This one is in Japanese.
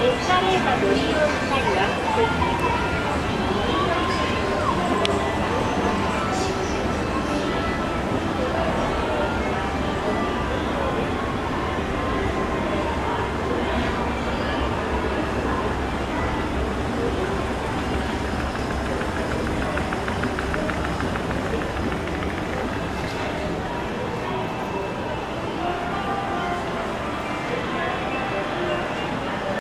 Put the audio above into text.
列車レーンの利用の際は、